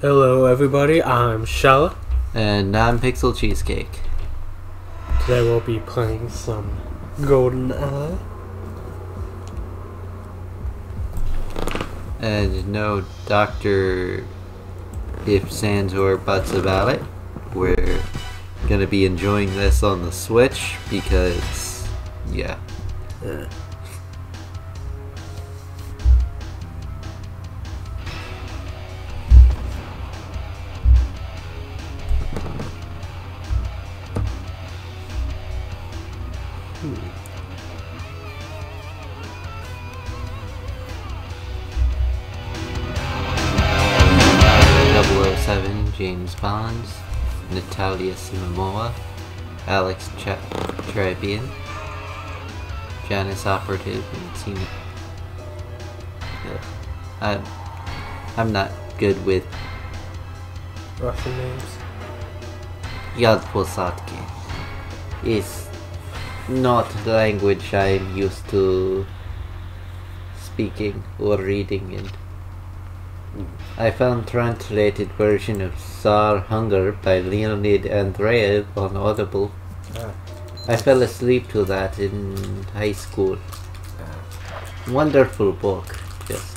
Hello, everybody. I'm Shala. And I'm Pixel Cheesecake. Today we'll be playing some Golden Eye. And no Dr. Ifs, Ands, or Buts about it. We're gonna be enjoying this on the Switch because, yeah. Uh, Natalia Simonova, Alex Ch- Trebian, Janice Operative, and Tina. I'm, I'm not good with Russian names. Yad Posatki. It's not the language I'm used to speaking or reading in. I found translated version of Tsar Hunger by Leonid Andreev on Audible. Ah. I fell asleep to that in high school. Wonderful book, just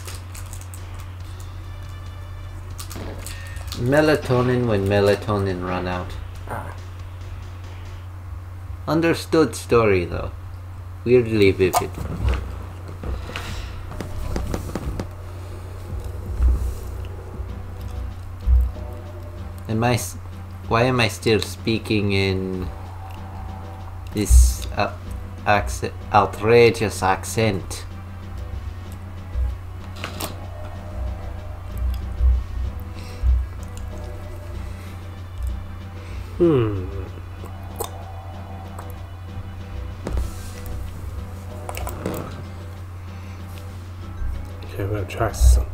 melatonin when melatonin run out. Ah. Understood story though. Weirdly vivid. Am I? Why am I still speaking in this uh, accent, outrageous accent? Hmm. Okay, gonna try something.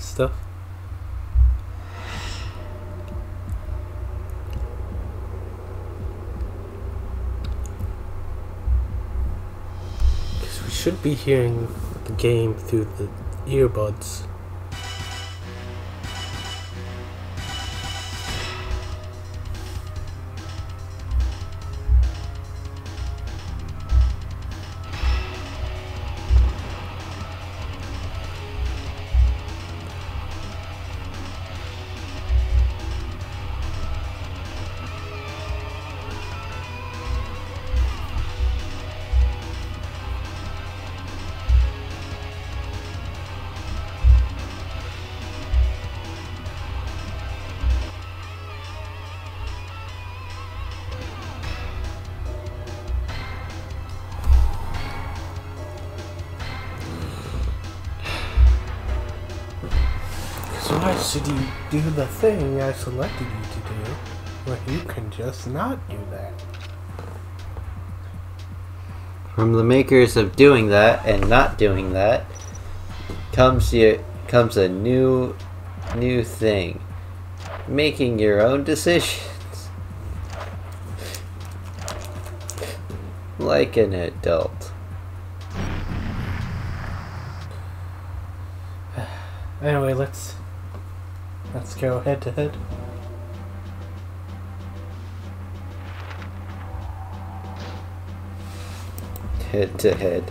Stuff. Because we should be hearing the game through the earbuds. Do the thing I selected you to do when you can just not do that? From the makers of doing that and not doing that comes your comes a new new thing. Making your own decisions. Like an adult. Anyway, let's let's go head to head. Head to head.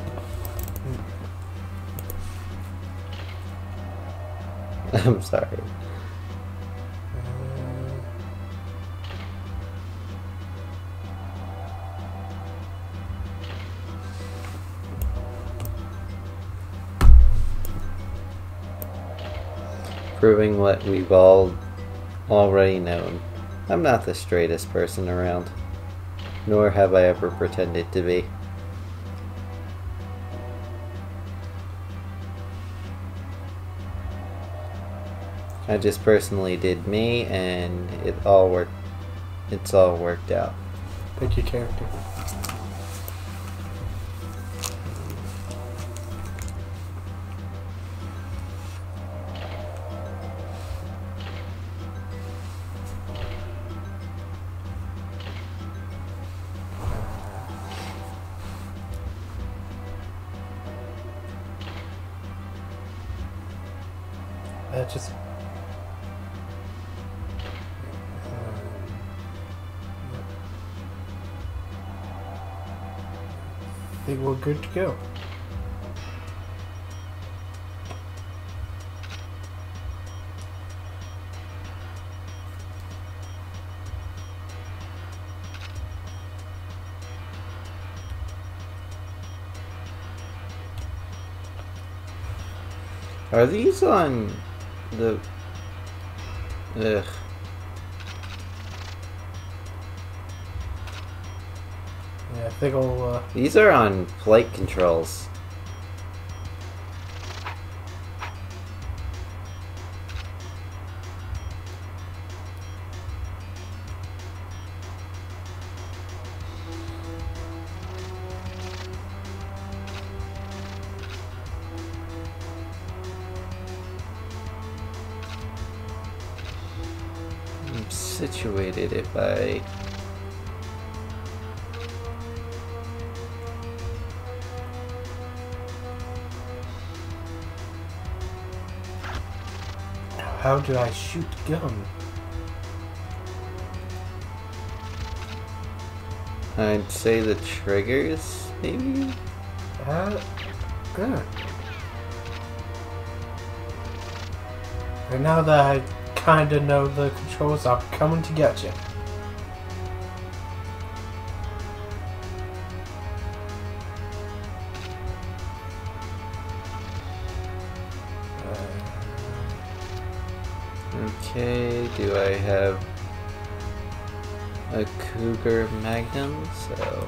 Hmm. I'm sorry. Proving what we've all already known. I'm not the straightest person around, nor have I ever pretended to be. I just personally did me, and it all worked. It's all worked out. Pick your character. Are these on the? Ugh. Yeah, I think I'll. Uh, These are on flight controls. Do I shoot gun? I'd say the triggers, maybe? Uh, yeah. And now that I kind of know the controls, I'm coming to get you. Magnum? So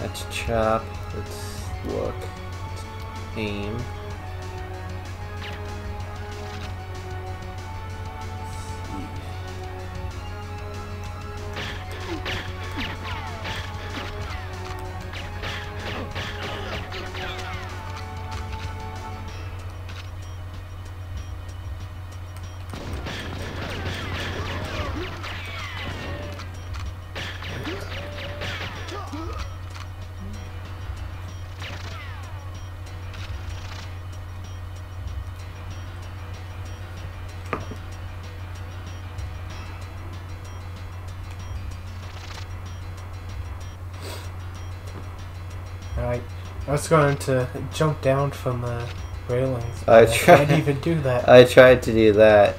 let's chop. Let's look. Let's aim. I was going to jump down from the railings. I I tried- can't even do that. I tried to do that.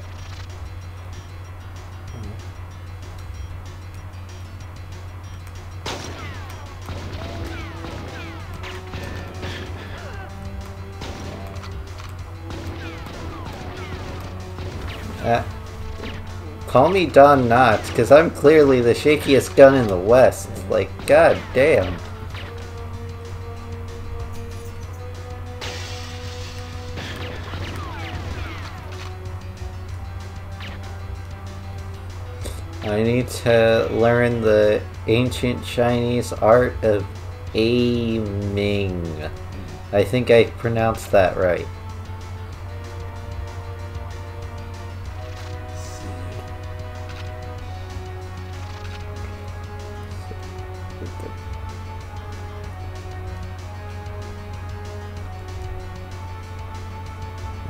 Uh, call me Don Knotts, because I'm clearly the shakiest gun in the West. Like, god damn. To learn the ancient Chinese art of aiming. I think I pronounced that right.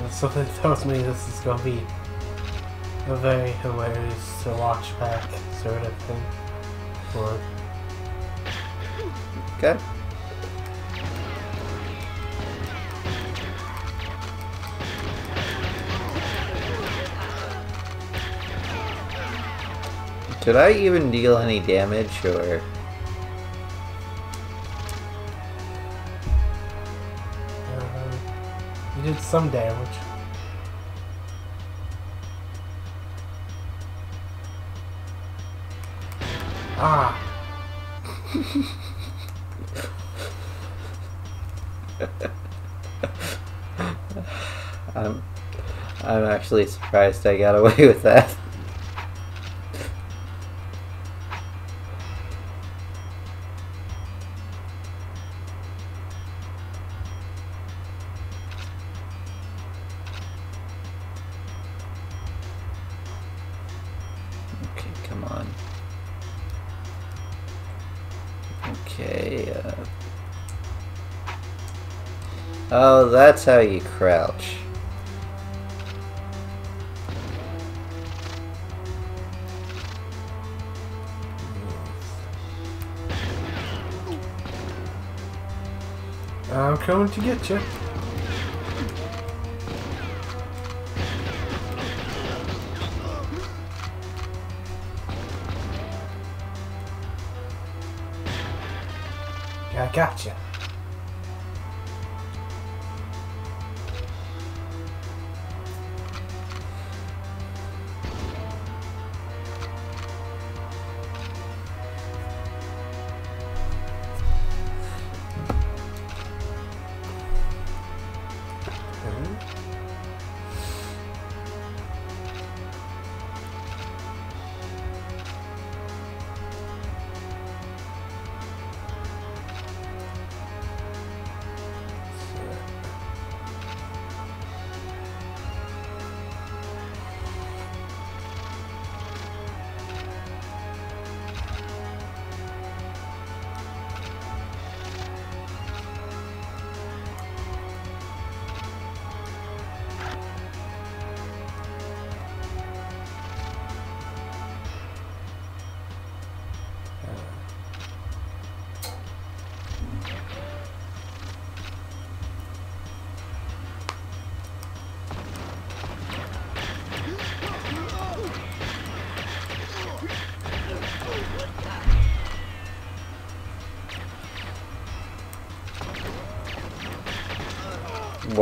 Something tells me this is to be a very hilarious to watch back sort of thing. Or Okay. Did I even deal any damage or uh, you did some damage. Actually surprised I got away with that. Okay, come on. Okay, uh... Oh, that's how you crouch. Coming to get you.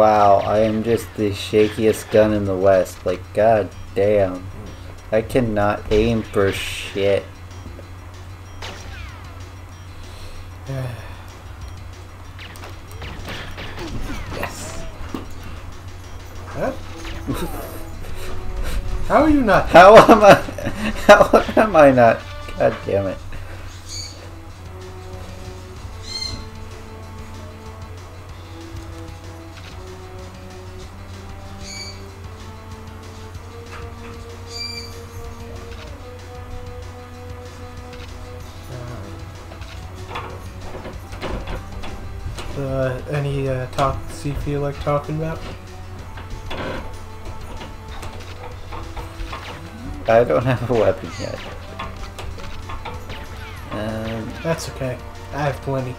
Wow, I am just the shakiest gun in the West. Like, god damn. I cannot aim for shit. yes. Huh? How are you not? How am I? How am I not? God damn it. You feel like talking about? I don't have a weapon yet. Um, That's okay. I have plenty.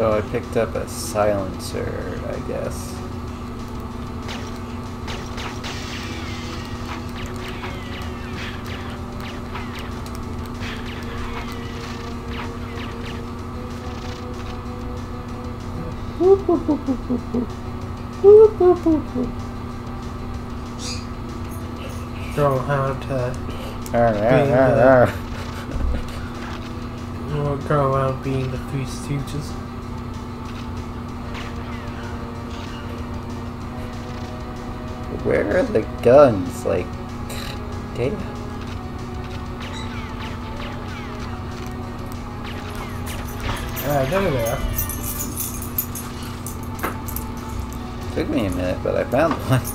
So I picked up a silencer, I guess. Throw how to. Arr, arr, arr, arr. Grow out being the Three Stooges. Where are the guns? Like, damn. Ah, there they are. Took me a minute, but I found one.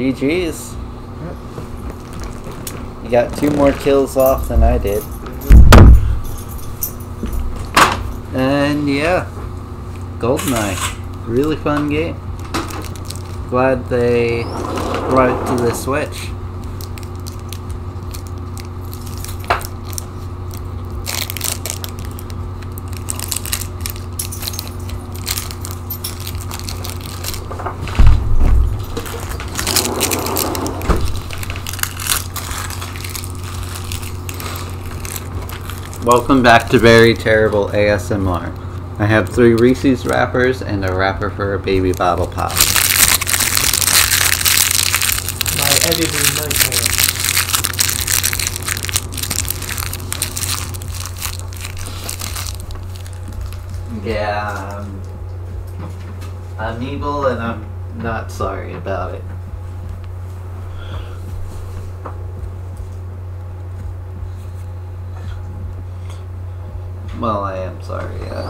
GG's. You got two more kills off than I did. And yeah, Goldeneye. Really fun game. Glad they brought it to the Switch. Welcome back to Very Terrible ASMR. I have three Reese's wrappers and a wrapper for a baby bottle pop. my editing nightmare. Yeah, um, I'm evil and I'm not sorry about it. Well, I am sorry, yeah.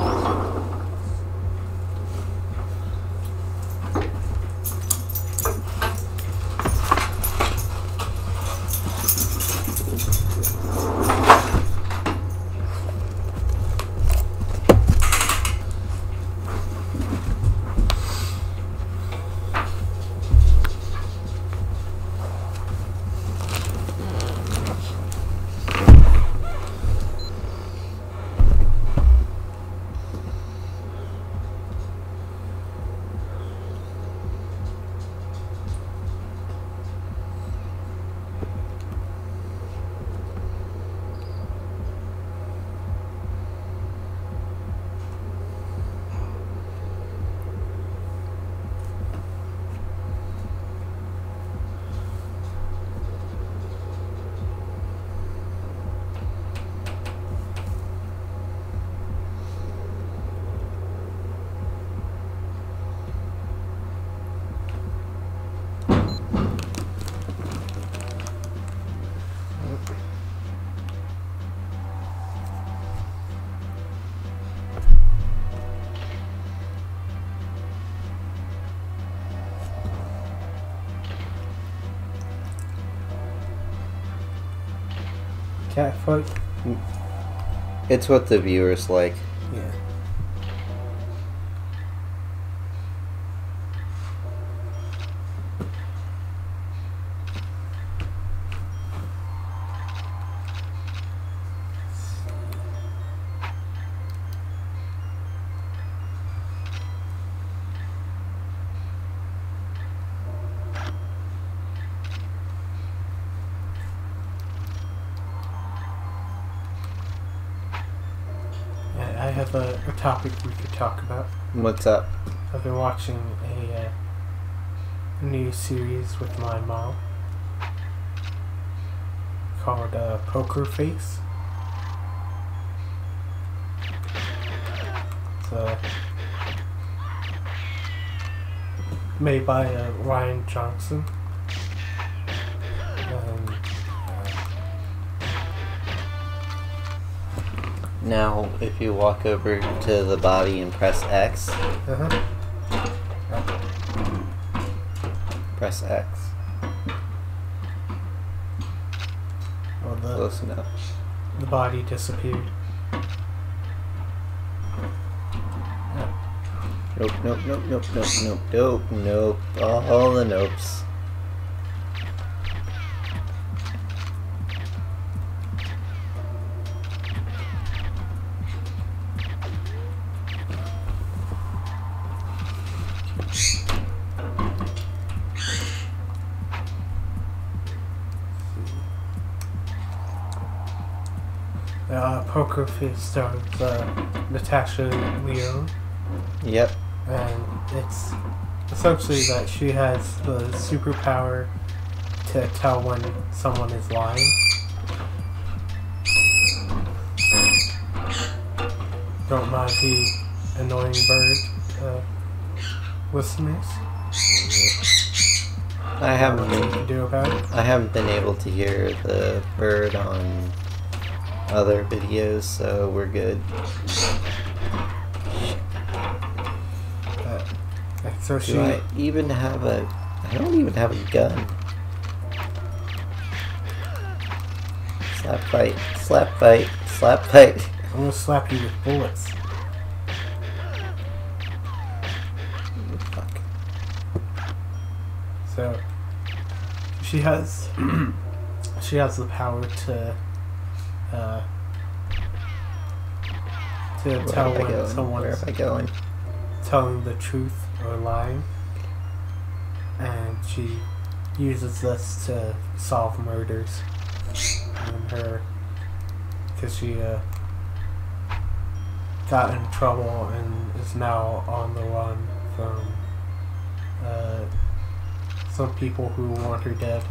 Fight? It's what the viewers like. Have a, a topic we could talk about. What's up? I've been watching a uh, new series with my mom called uh, Poker Face. It's uh, made by uh, Rian Johnson. Now, if you walk over to the body and press X, uh-huh. press X. Well, the, Close enough. the body disappeared. Nope, nope, nope, nope, nope, nope, nope, nope. All the nopes. Face stars uh, Natasha Lyonne, Yep. and it's essentially that she has the superpower to tell when someone is lying. Don't mind the annoying bird, uh, listeners. I haven't been do about it. I haven't been able to hear the bird on other videos, so we're good. Uh, so she, Do I even have a I don't even have a gun. Slap fight, slap fight, slap fight. I'm gonna slap you with bullets. Fuck. So she has she has the power to uh, to Where tell when going? Where someone's am I going? telling the truth or lying, and she uses this to solve murders. And her, because she uh, got in trouble and is now on the run from uh, some people who want her dead.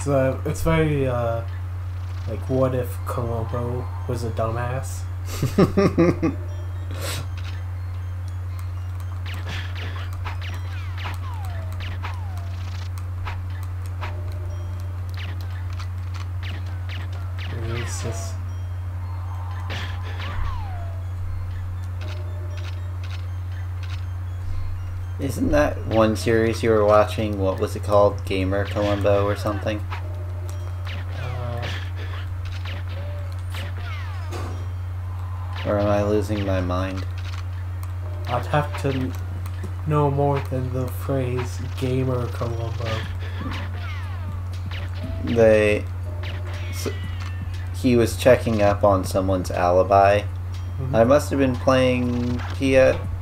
It's uh, it's very uh, like what if Columbo was a dumbass? That one series you were watching? What was it called? Gamer Columbo or something? uh, Or am I losing my mind? I'd have to know more than the phrase gamer Columbo. They. s he was checking up on someone's alibi. Mhm. I must have been playing P-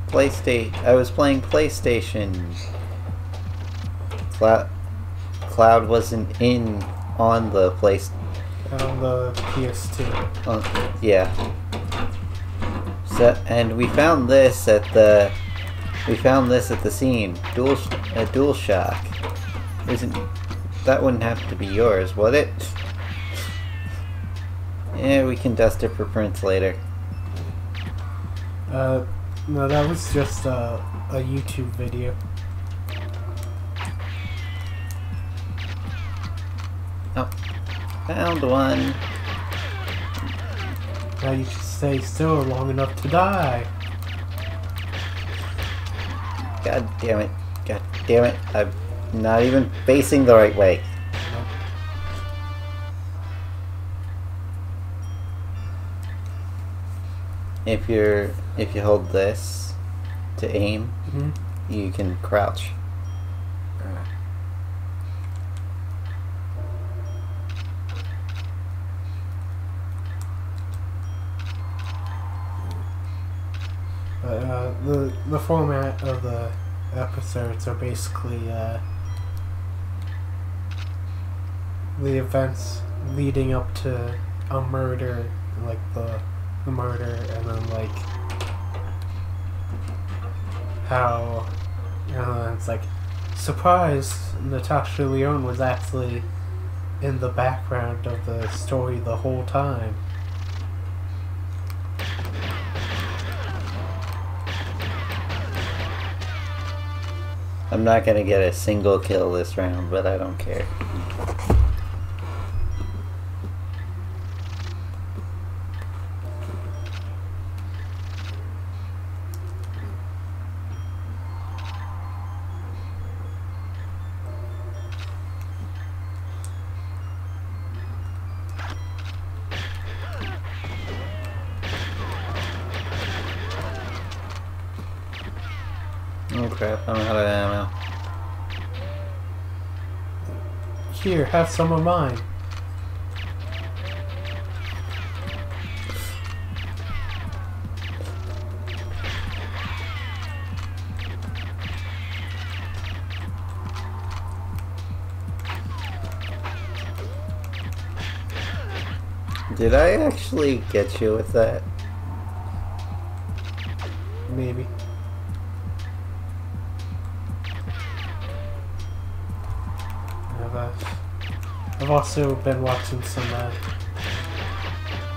PlayStation. I was playing PlayStation. Cloud, Cloud wasn't in on the place. on the PS2. Uh, yeah. So, and we found this at the. We found this at the scene. Dual, a DualShock. Isn't that wouldn't have to be yours, would it? Yeah, we can dust it for prints later. Uh, no, that was just uh, a YouTube video. Oh, Found one. Now you can stay still long enough to die. God damn it. God damn it. I'm not even facing the right way. If you're if you hold this to aim, Mhm. you can crouch. But uh, the the format of the episodes are basically uh, the events leading up to a murder, like the the murder, and then like how you know it's like surprise Natasha Lyonne was actually in the background of the story the whole time. I'm not gonna get a single kill this round, but I don't care. have some of mine. Did I actually get you with that? I've also been watching some uh,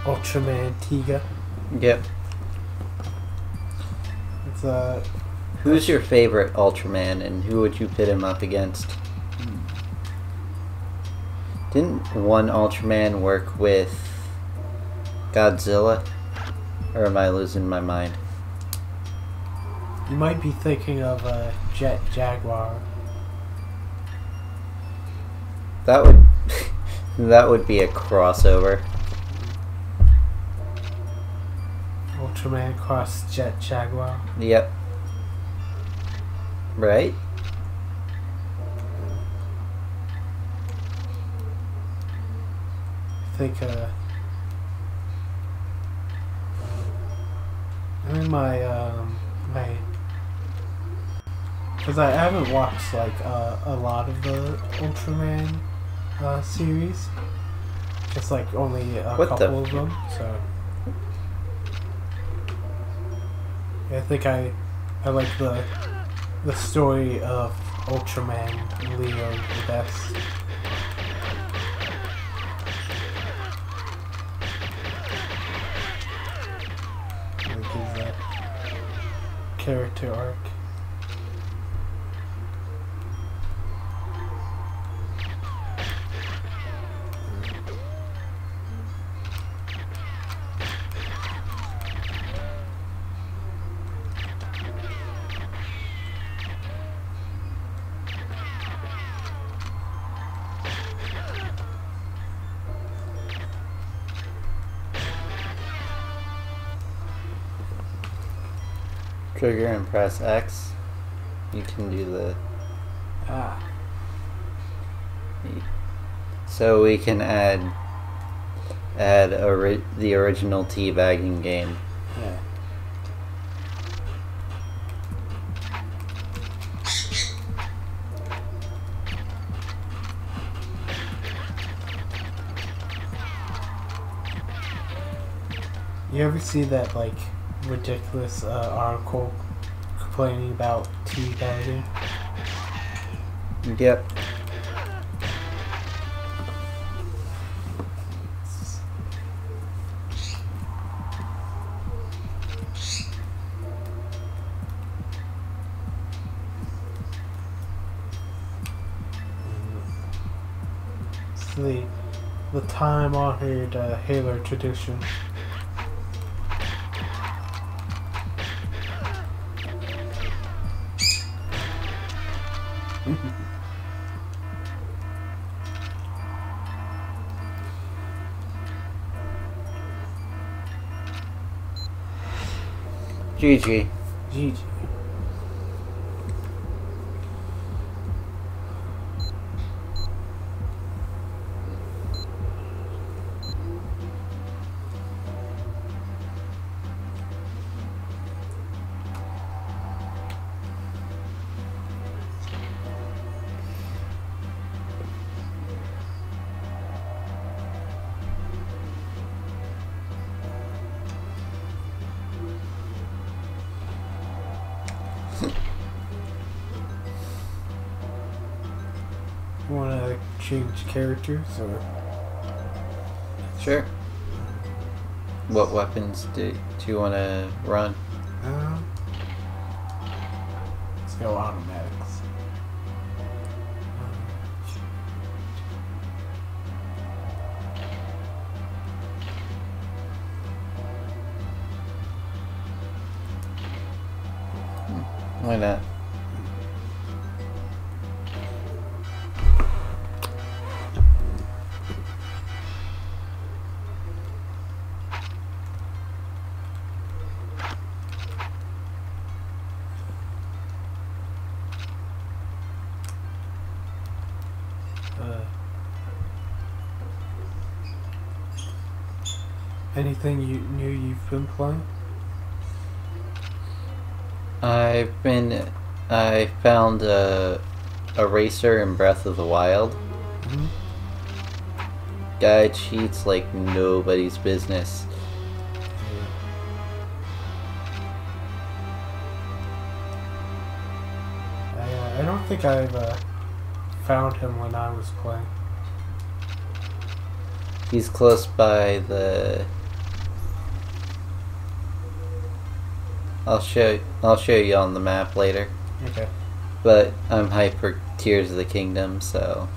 Ultraman Tiga. Yep. It's uh, Who's your favorite Ultraman and who would you pit him up against? Didn't one Ultraman work with Godzilla? Or am I losing my mind? you might be thinking of uh, Jet Jaguar. That would that would be a crossover. Ultraman cross Jet Jaguar. Yep. Right? I think uh I mean, my um my because I haven't watched like uh, a lot of the Ultraman uh, series, just like only a What the couple of them. So I think I I like the the story of Ultraman Leo the best. Like uh, character arc. Trigger and press X. You can do the Ah, so we can add add ori- the original teabagging game. yeah. You ever see that like ridiculous uh, article complaining about teabagging? Yep. The the time honored uh, Halo tradition. GG. GG. You characters or Sure. What weapons do, do you want to run? um, let's go automatics. Why not? Found a, a racer in Breath of the Wild. Mhm. Guy cheats like nobody's business. I, uh, I don't think I've uh, found him when I was playing. He's close by the. I'll show I'll show you on the map later. Okay. But I'm hyper Tears of the Kingdom, so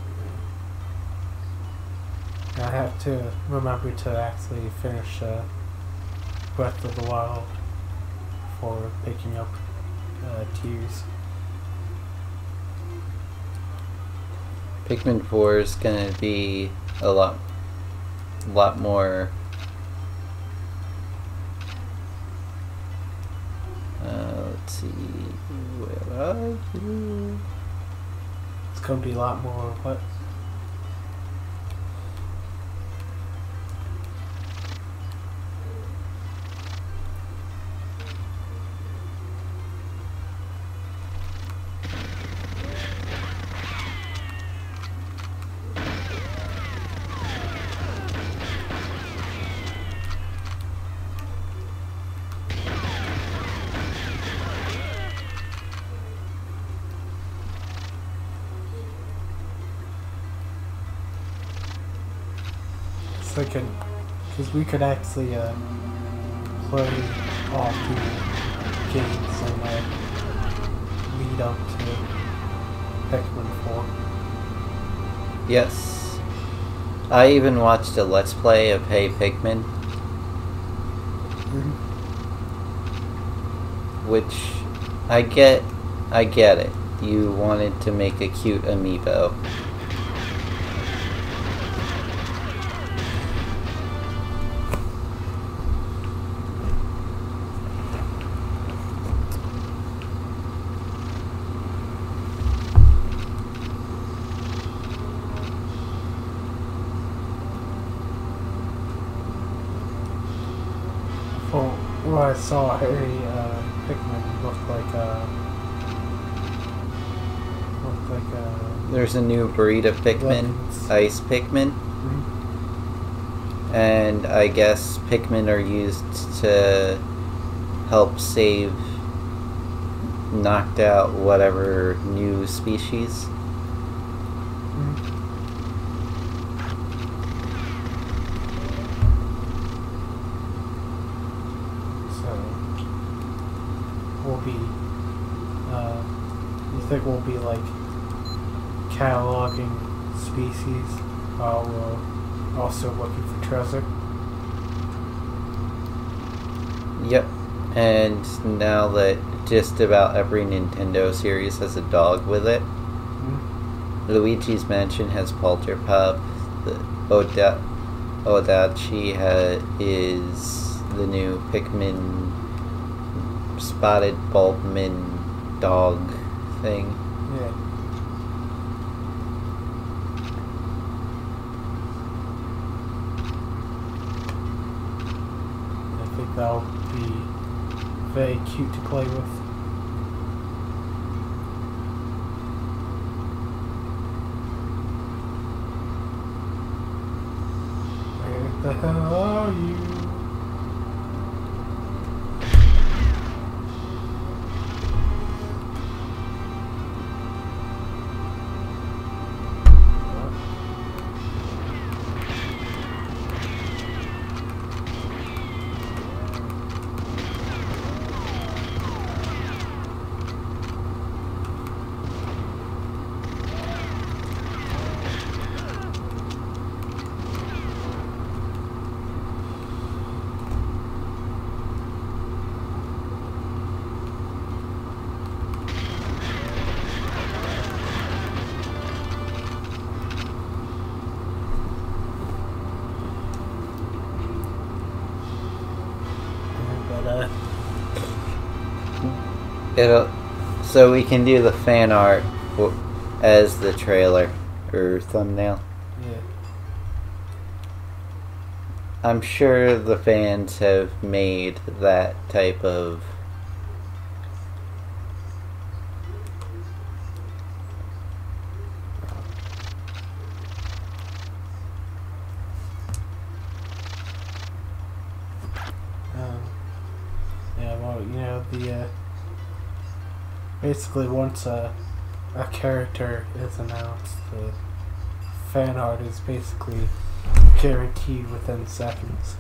I have to remember to actually finish uh, Breath of the Wild for picking up uh, Tears. Pikmin 4 is gonna be a lot, lot more. Uh, let's see, where are you? It's gonna be a lot more what? I because we could actually uh, play all three games and uh, lead up to Pikmin 4. Yes, I even watched a Let's Play of Hey Pikmin, which I get, I get it. You wanted to make a cute amiibo. There's a new breed of Pikmin, Weapons. Ice Pikmin, mm-hmm. and I guess Pikmin are used to help save knocked out whatever new species. so we'll be. Uh, you think we'll be like cataloging species while we're also treasure? Yep. And now that just about every Nintendo series has a dog with it, mm-hmm. Luigi's Mansion has Polterpup, the Oda- Oatchi ha- is the new Pikmin spotted Bulbmin dog thing. Yeah. I think that'll be very cute to play with. Where the hell are you? It'll, so we can do the fan art as the trailer or thumbnail. yeah. I'm sure the fans have made that type of basically once a a character is announced, the fan art is basically guaranteed within seconds.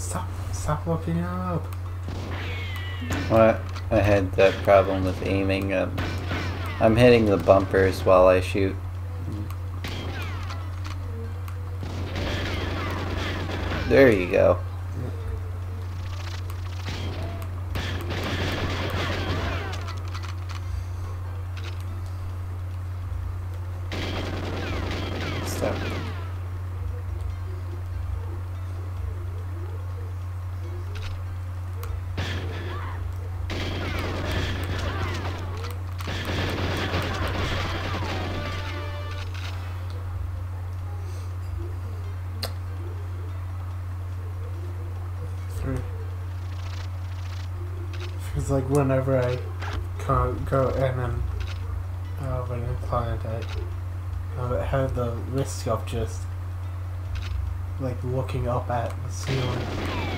Stop, stop looking up. What? I had that problem with aiming. Um, I'm hitting the bumpers while I shoot. There you go. Like whenever I go, go in and inclined, I, I have the risk of just like looking up at the ceiling.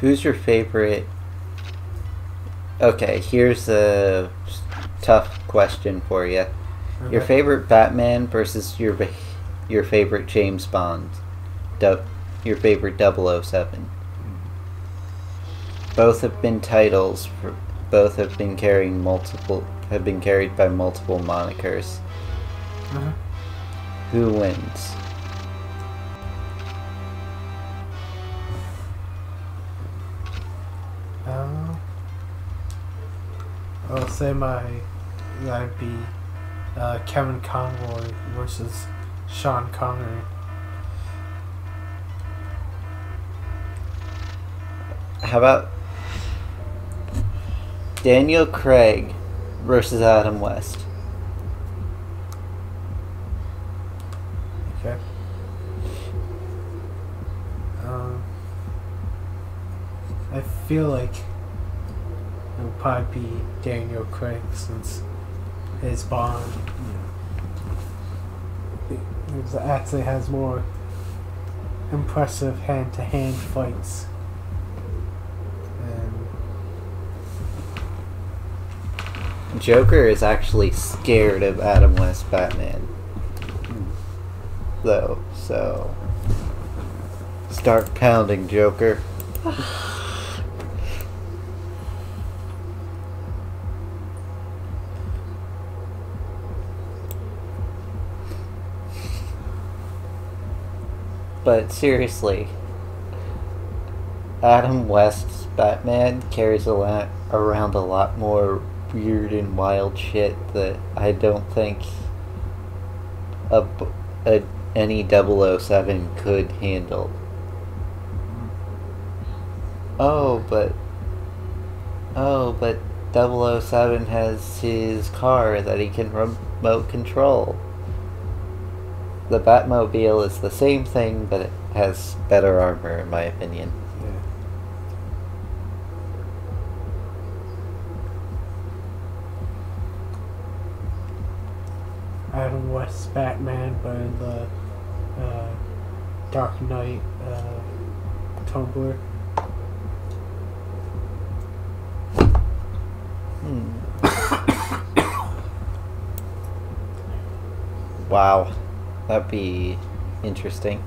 Who's your favorite? Okay, here's a tough question for you. Your favorite Batman versus your your favorite James Bond, du- your favorite 007. Both have been titles. For, both have been carrying multiple. Have been carried by multiple monikers. Uh-huh. Who wins? My that'd be uh, Kevin Conroy versus Sean Connery. How about Daniel Craig versus Adam West? Okay. Um, I feel like probably be Daniel Craig since his Bond it actually has more impressive hand-to-hand fights. And Joker is actually scared of Adam West Batman. though, so start pounding, Joker. but seriously, Adam West's Batman carries a lot around a lot more weird and wild shit that I don't think a, a any 007 could handle. Oh, but oh, but 007 has his car that he can remote control. The Batmobile is the same thing, but it has better armor, in my opinion. Yeah. Adam West Batman by the uh, Dark Knight uh, Tumbler. Wow, that'd be interesting.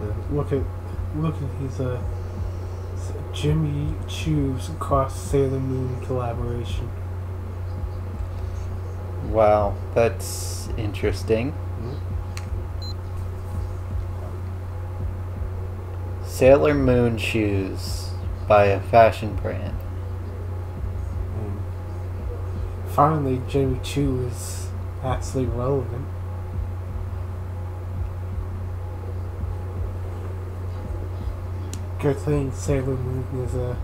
Uh, look at look at these uh, Jimmy Choo's cross Sailor Moon collaboration. Wow, that's interesting. Sailor Moon shoes by a fashion brand. And finally, Jimmy Choo is actually relevant. Thing Sailor Moon is uh,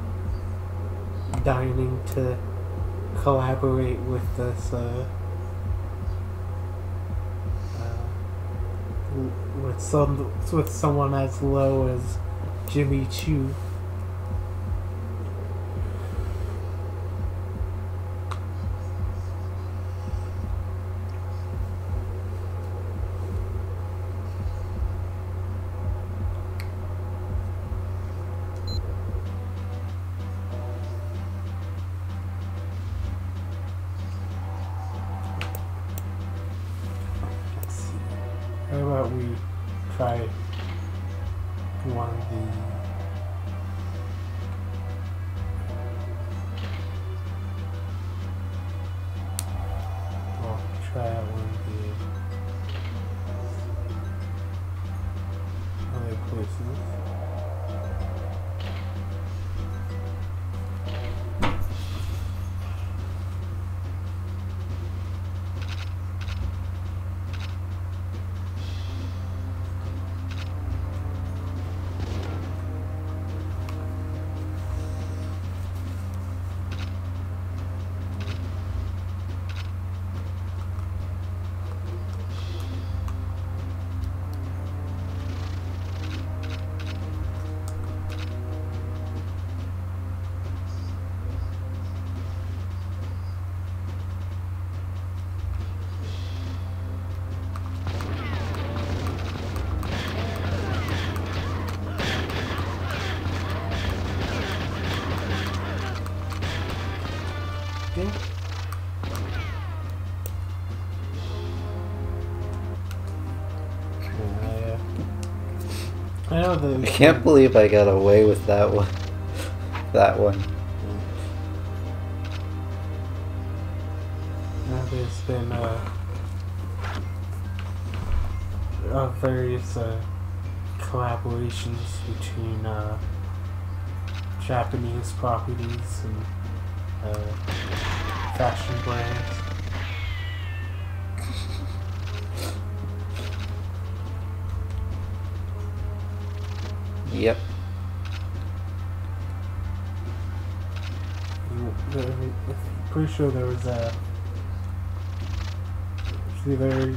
dining to collaborate with this uh, uh, with some with someone as low as Jimmy Choo. of. I can't believe I got away with that one. that one. Now there's been uh, uh, various uh, collaborations between uh, Japanese properties and uh, fashion brands. Sure there was a. See, there.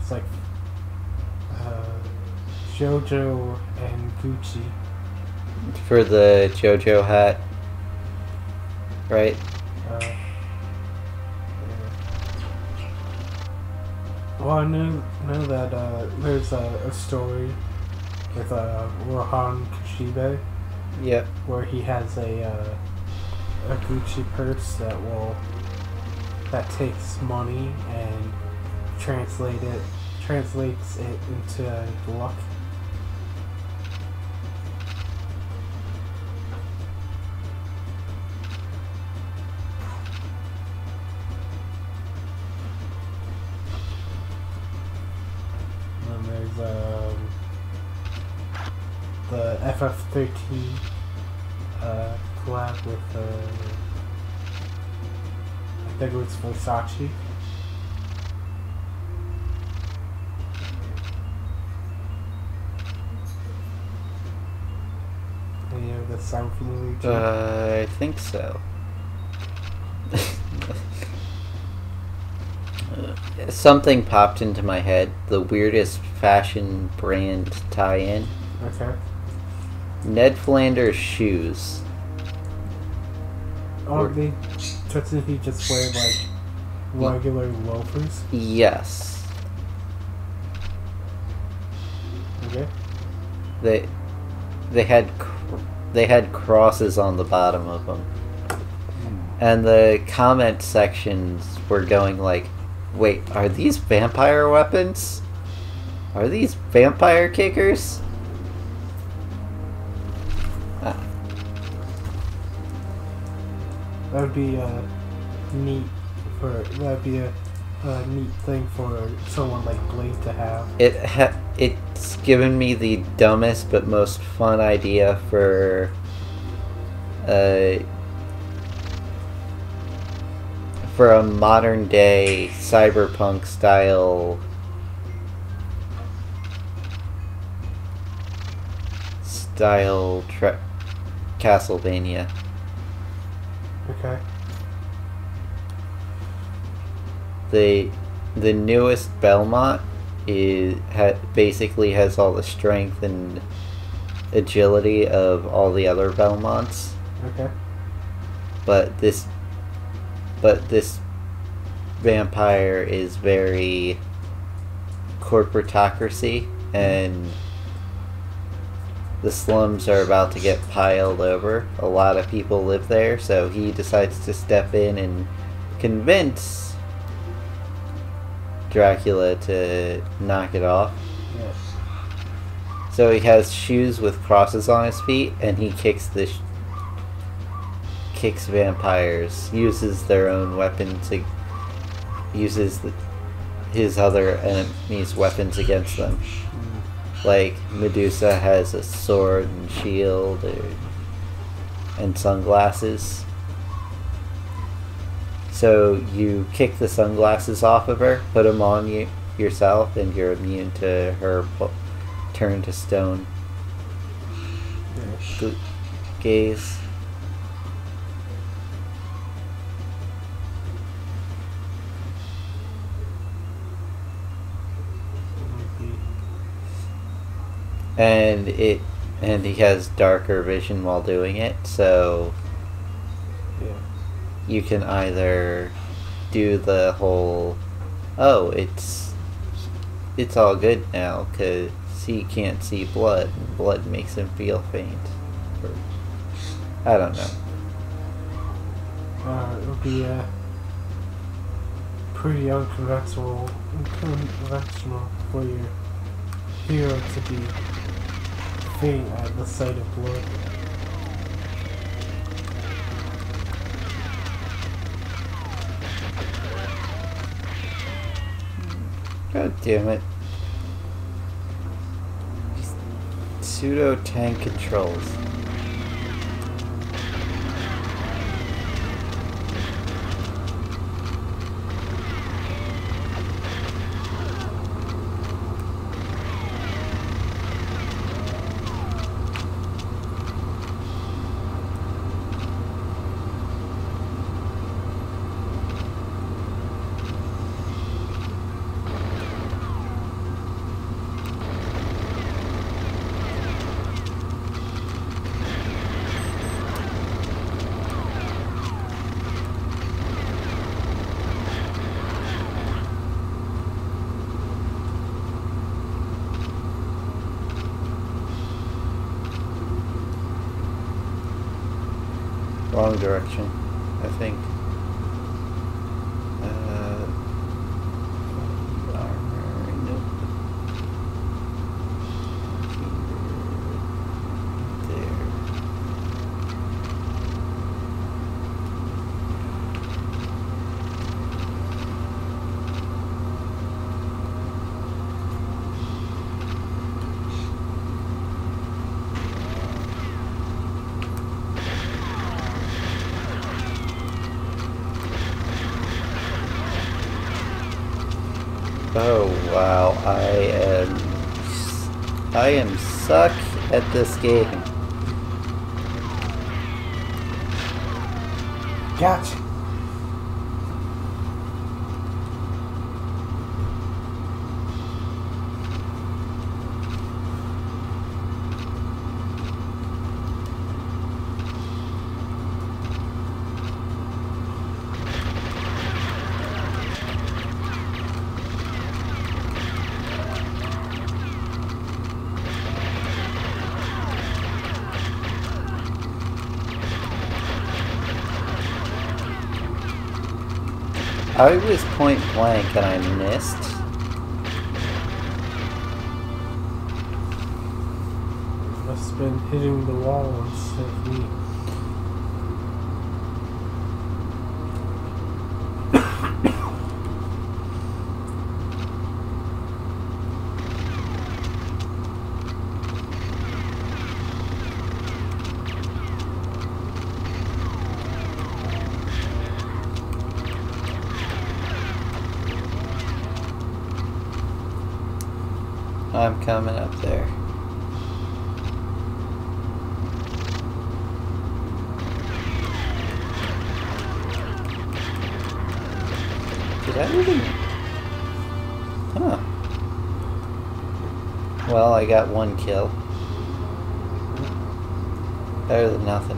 It's like. Uh, JoJo and Gucci. For the JoJo hat. Right? Uh, yeah. Well, I know, know that uh, there's a, a story with uh, Rohan Kishibe Yep. where he has a uh, a Gucci purse that will that takes money and translate it translates it into luck. And there's um, the FF13 uh, collab with uh, I think it was Versace. Any of the sound familiar to you? Uh, I think so. Something popped into my head. The weirdest fashion brand tie-in. okay. Ned Flanders shoes. Or- they he just wear like regular loafers? Yes. Okay. They they had they had crosses on the bottom of them. Hmm. And the comment sections were going like, "Wait, are these vampire weapons? Are these vampire kickers?" That would be uh, neat for that'd be a, a neat thing for someone like Blade to have. it ha- it's given me the dumbest but most fun idea for uh for a modern day cyberpunk style style tra- Castlevania. Okay. the the newest Belmont is ha- basically has all the strength and agility of all the other Belmonts, Okay. but this but this vampire is very corporatocracy and the slums are about to get piled over. A lot of people live there, so he decides to step in and convince Dracula to knock it off. Yes. So he has shoes with crosses on his feet, and he kicks the sh- kicks vampires. Uses their own weapons. Uses the, his other enemies' weapons against them. Like Medusa has a sword and shield, or, and sunglasses. So you kick the sunglasses off of her, put them on you yourself, and you're immune to her turn to stone gl- gaze. And it and he has darker vision while doing it so Yeah. you can either do the whole oh it's it's all good now because he can't see blood and blood makes him feel faint. Or, i don't know. Uh, it would be uh, pretty unconventional, unconventional for your appear to be faint at the sight of blood. God damn it. Pseudo tank controls. At this game. Gotcha. I was point blank and I missed. Must have been hitting the wall instead of me. I'm coming up there. Did I even? Huh. Well, I got one kill. Better than nothing.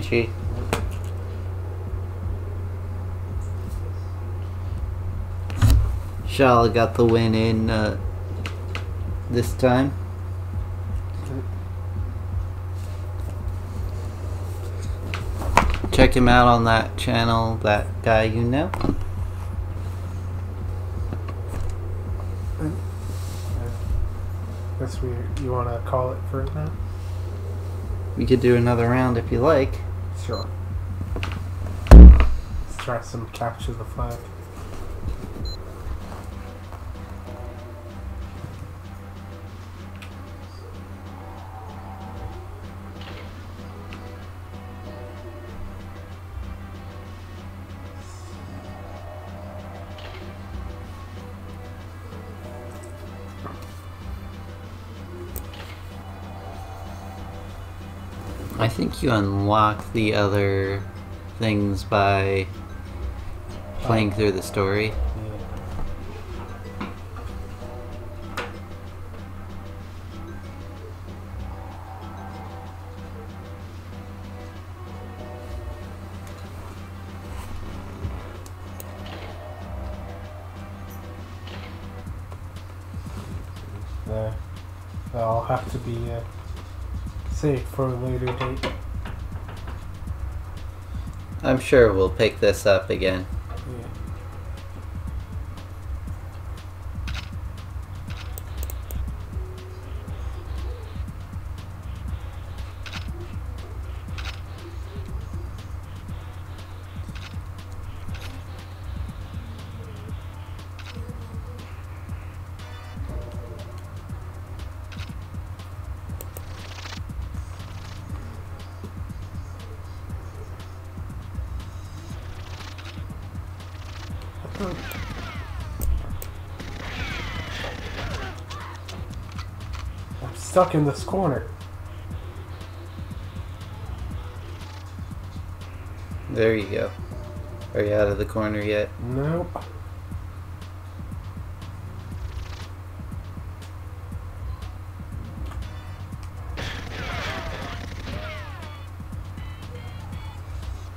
GG. Shala got the win in uh, this time. Check him out on that channel, that guy you know. Guess we you want to call it for now? We could do another round if you like. Sure. Let's try some capture the flag. Think you unlock the other things by playing through the story. Sure we'll pick this up again. Stuck in this corner. There you go. Are you out of the corner yet? Nope.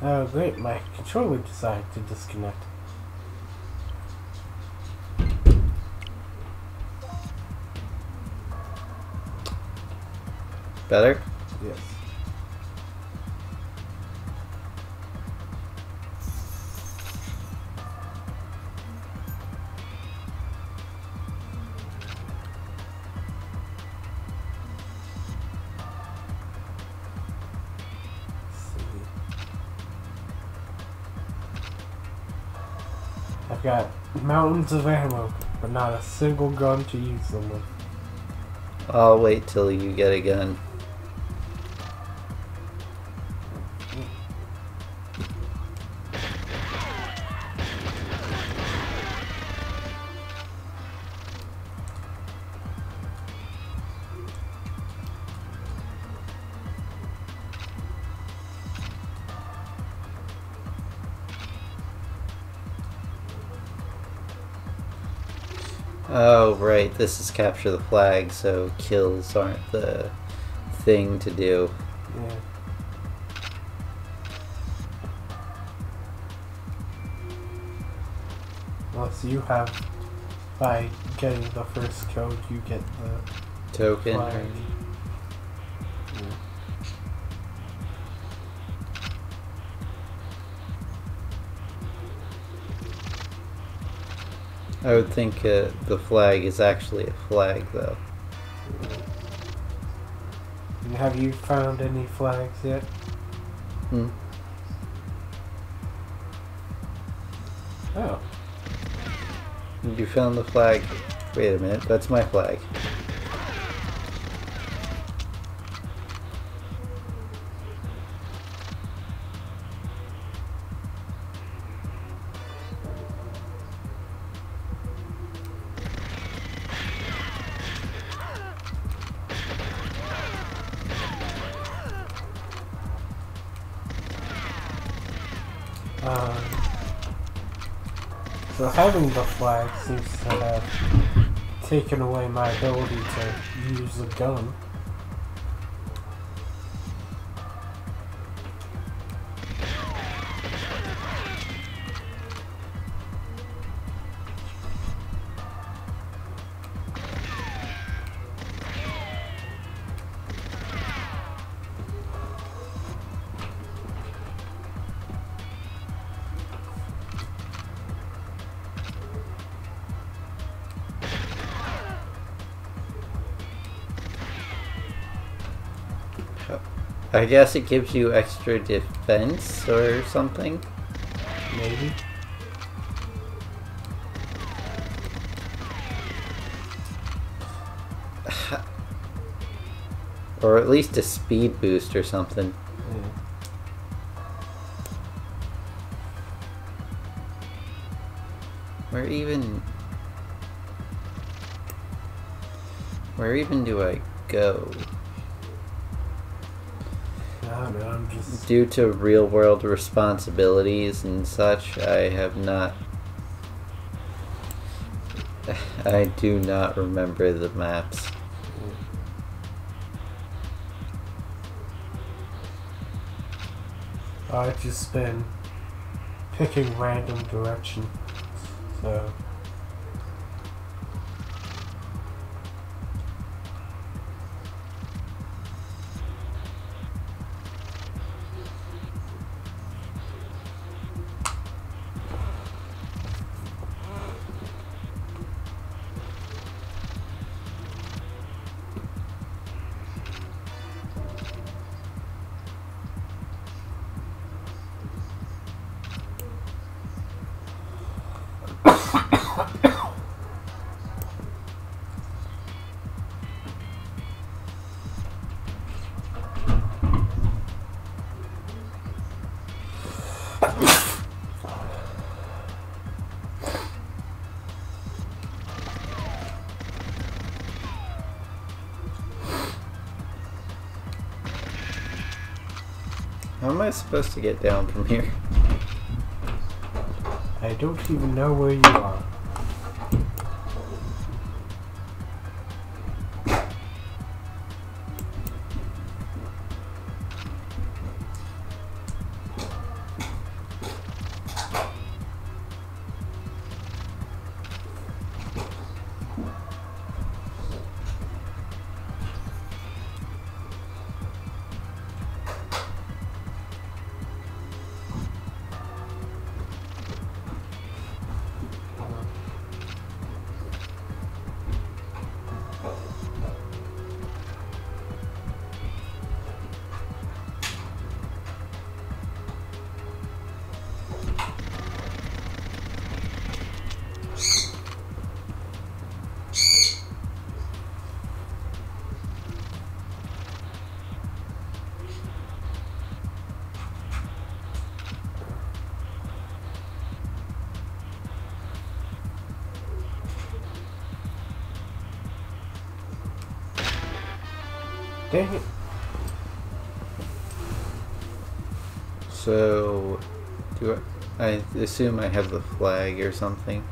Oh great, my controller decided to disconnect. Better? Yes. I've got mountains of ammo, but not a single gun to use them with. I'll wait till you get a gun. This is capture the flag, so kills aren't the thing to do. Yeah. Unless you have, by getting the first code, you get the Token. flag. I would think uh, the flag is actually a flag, though. And have you found any flags yet? Hmm. Oh, You found the flag. Wait a minute, that's my flag. Having the flag seems to have taken away my ability to use a gun. I guess it gives you extra defense or something. Maybe. Or at least a speed boost or something. Yeah. Where even... Where even do I go? Due to real world responsibilities and such, I have not. I do not remember the maps. I've just been picking random directions. So I supposed to get down from here? I don't even know where you are. So, do I, I assume I have the flag or something?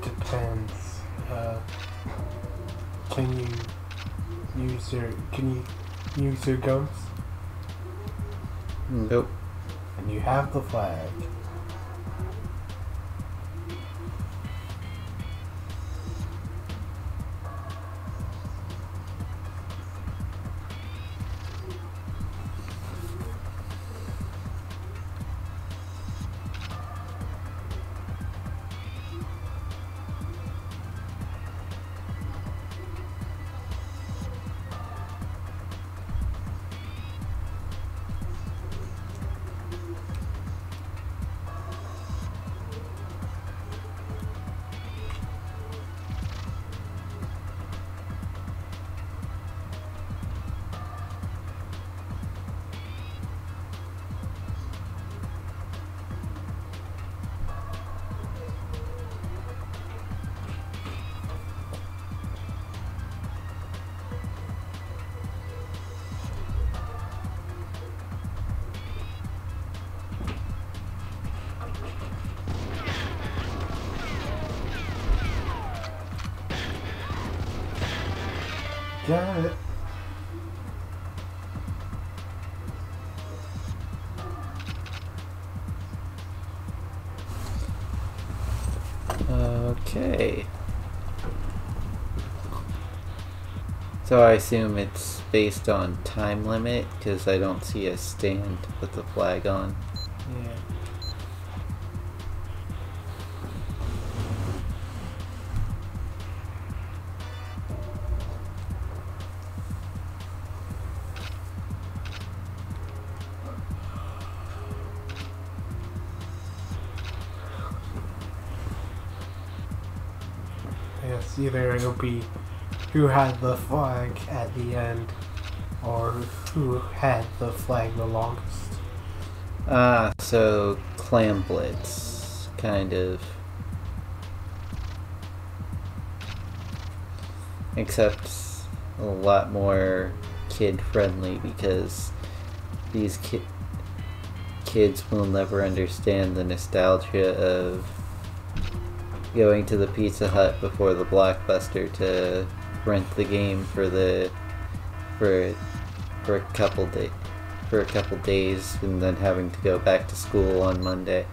Depends. Uh, can you use your can you use your guns? Nope. And you have the flag. So I assume it's based on time limit because I don't see a stand with the flag on. Yeah. Either it'll be who had the flag at the end or who had the flag the longest. Ah, so Clam Blitz, kind of. Except a lot more kid friendly because these ki- kids will never understand the nostalgia of going to the Pizza Hut before the Blockbuster to rent the game for the for for a couple day for a couple days and then having to go back to school on Monday.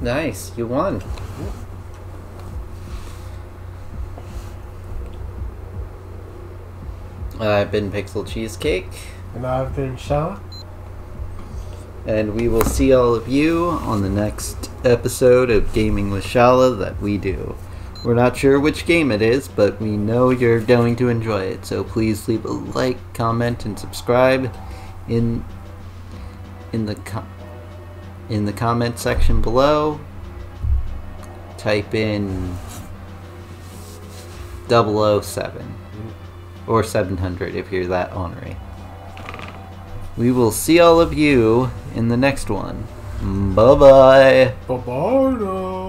Nice, you won. I've been Pixel Cheesecake, And I've been Shaw. And we will see all of you on the next episode of Gaming with Shala that we do. We're not sure which game it is, but we know you're going to enjoy it, so please leave a like, comment, and subscribe in in the com- in the comment section below. Type in 007 or 700 if you're that ornery. We will see all of you in the next one. Bye bye. Bye bye now.